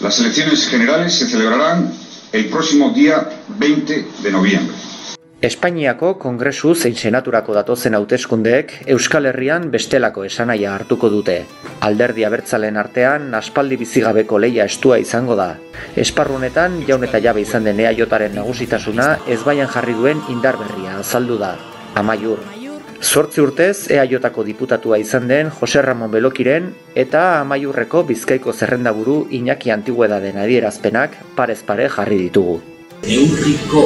Las elecciones generales se celebrarán el próximo día 20 de noviembre. Espainiako Kongresu zein Senaturako datozen hauteskundeek Euskal Herrian bestelako esanaia hartuko dute. Alderdi abertzalen artean aspaldi bizigabeko leia estua izango da. Esparru honetan jaun eta jabe izan den eaiotaren nagusitasuna ez baian jarri duen indar berria azaldu da. Amaiur. Zortzi urtez eaiotako diputatua izan den Jose Ramon Belokiren eta amaiurreko bizkaiko zerrendaburu Iñaki Antiguedaden adierazpenak parez pare jarri ditugu neurriko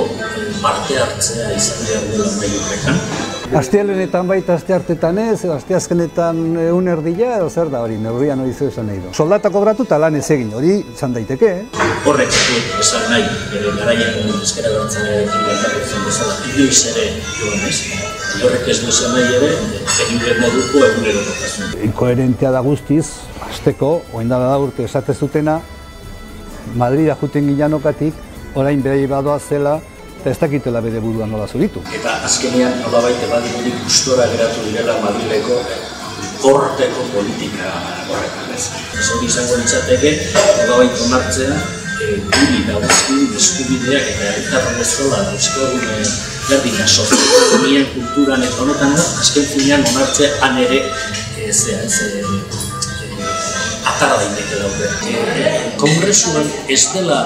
parte hartzea izan behar dela maiurrekan. Astealenetan baita aste hartetan ez, edo aste azkenetan egun erdila, edo zer da hori, neurrian hori zu esan nahi du. Soldata kobratu eta lan ez egin, hori izan daiteke, eh? Horrek du esan nahi, ere garaian ezkera dantzaren lehentarritzen bezala, inoiz ere joan ez. Horrek ez du esan nahi ere, egin moduko egunerokotasun. Inkoherentea da guztiz, azteko, oen da urte esatez dutena, Madrida juten gilanokatik, orain berei badoa zela, eta ez dakitela bere buruan nola zuritu. Eta azkenean nola baita badirik gustora geratu direla Madrileko korteko politika horretan ez. Ez hori izango nintzateke, nola onartzea, e, guri dauzkin eskubideak eta herritarra bezala dauzkagun e, berdina sozioekonomien kulturan eta honetan azken finean onartzea han ere e, zea, ez, e, e, atara daiteke daude. E, kongresuan ez dela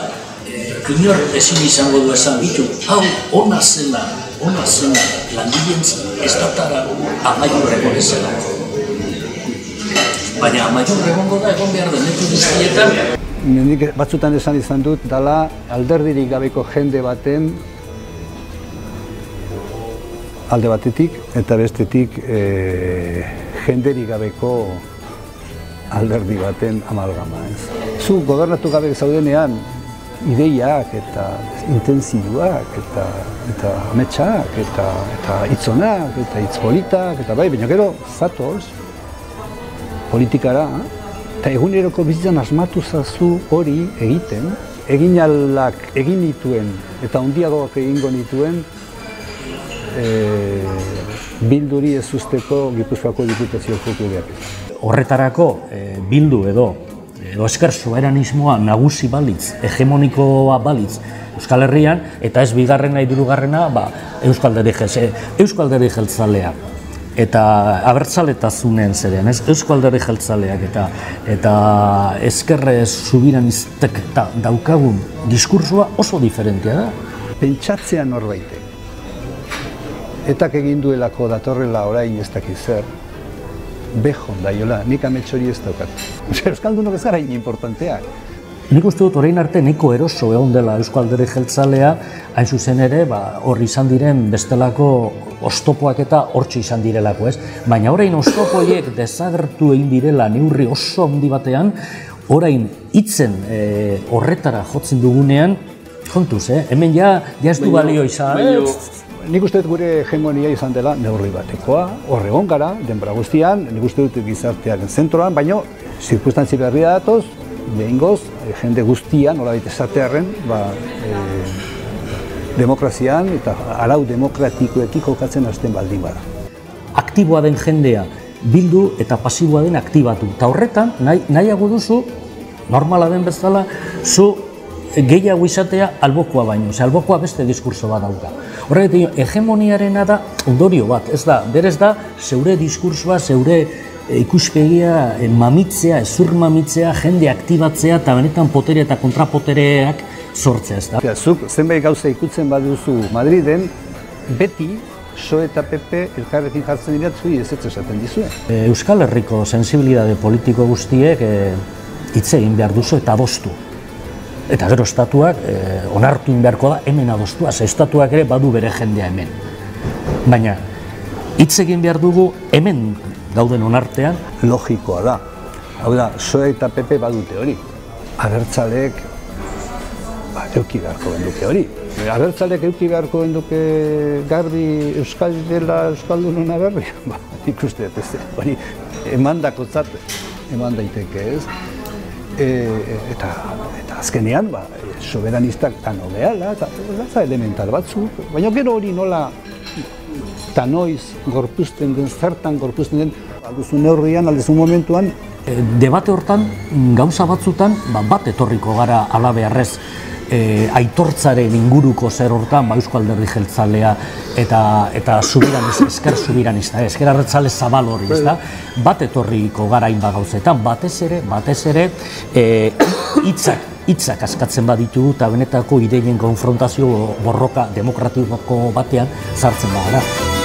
inor ezin izango du esan ditu, hau ona zela, ona zela langileen estatara amaiurreko bezala. Baina amaiurreko da egon behar denetu dizkietan. Nik batzutan esan izan dut, dala alderdirik gabeko jende baten alde batetik eta bestetik e, jenderik gabeko alderdi baten amalgama. Ez. Zu gobernatu gabe zaudenean, ideiak eta intentzioak eta eta ametsak eta eta hitzonak eta hitz politak eta bai baina gero zatoz politikara eta eguneroko bizitzan asmatu zazu hori egiten egin alak egin dituen eta hondiagoak egingo dituen e, bilduri ez usteko Gipuzkoako diputazio futureak. Horretarako e, bildu edo edo esker soberanismoa nagusi balitz, hegemonikoa balitz Euskal Herrian, eta ez bigarrena idurugarrena, ba, Euskal Deri Euskal Deri Jeltzalea. Eta abertzaletazunen zerean, ez? Euskal Deri Jeltzaleak eta eta eskerre subiraniztek da, daukagun diskursua oso diferentia da. Pentsatzea norbaitek. Etak egin duelako datorrela orain ez dakiz zer, bejon da jola, nik ametsori ez daukat. Euskaldunok ez gara importanteak. Nik uste dut orain arte niko eroso egon dela Euskaldere jeltzalea, hain zuzen ere, ba, hor izan diren bestelako ostopoak eta hortxe izan direlako, ez? Baina orain ostopoiek desagertu egin direla neurri oso handi batean, orain hitzen e, horretara jotzen dugunean, kontuz, eh? hemen ja, ja ez du balio izan. Nik uste dut gure hegemonia izan dela neurri batekoa, horre gara, denbora guztian, nik uste dut gizartearen zentroan, baina zirkustantzi berria datoz, behin eh, jende guztian, nola baita esatearen, ba, e, demokrazian eta arau demokratikoetik jokatzen hasten baldin bada. Aktiboa den jendea bildu eta pasiboa den aktibatu. Eta horretan, nahi, nahiago duzu, normala den bezala, zu gehiago izatea albokoa baino, ze albokoa beste diskurso bat dauka. Horregatik, hegemoniarena da ondorio bat, ez da, berez da, zeure diskursoa, zeure eh, ikuspegia eh, mamitzea, ezur mamitzea, jende aktibatzea eta benetan potere eta kontrapotereak sortzea, ez da. zuk zenbait gauza ikutzen baduzu Madriden, beti So eta PP elkarrekin jartzen dira zui ez esaten dizue. Eh, Euskal Herriko sensibilidade politiko guztiek hitz egin behar duzu eta adostu. Eta gero estatuak eh, onartu beharko da hemen adostua, ze estatuak ere badu bere jendea hemen. Baina, hitz egin behar dugu hemen gauden onartean. Logikoa da. Hau da, SOE eta PP badute hori. Agertzalek ba, euki beharko benduke hori. Agertzalek euki beharko benduke garbi Euskal dela Euskaldun berri. Ba, ikuste ez, hori eman dako eman daiteke ez. E, eta, eta azkenean, ba, soberanistak eta nobeala, eta elemental batzu, baina gero hori nola eta noiz gorpuzten den, zertan gorpuzten den, alduzu neurrian, alduzu momentuan, e, debate hortan gauza batzutan ba, bat etorriko gara alabearrez e, aitortzaren inguruko zer hortan, ba, Eusko Alderdi Jeltzalea eta eta subiranista, esker subiranista, eh, esker arretzale zabal hori, ez da? Bat etorriko gara hainbat gauzetan, batez ere, batez ere, hitzak hitzak askatzen baditu eta benetako ideien konfrontazio borroka demokratiko batean sartzen da gara.